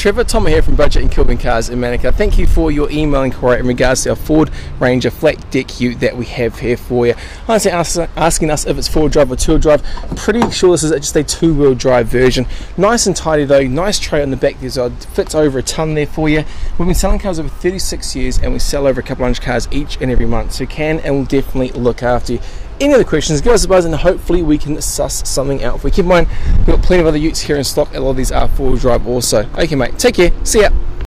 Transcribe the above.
Trevor, Tom here from Budget and Kilburn Cars in Manukau. Thank you for your email inquiry in regards to our Ford Ranger flat deck ute that we have here for you. Honestly, ask, asking us if it's four drive or two drive. Pretty sure this is just a two wheel drive version. Nice and tidy though, nice tray on the back there, fits over a ton there for you. We've been selling cars over 36 years and we sell over a couple hundred cars each and every month, so can and will definitely look after you any other questions, give us a buzz and hopefully we can suss something out. If we keep in mind, we've got plenty of other utes here in stock. A lot of these are four wheel drive also. Okay, mate. Take care. See ya.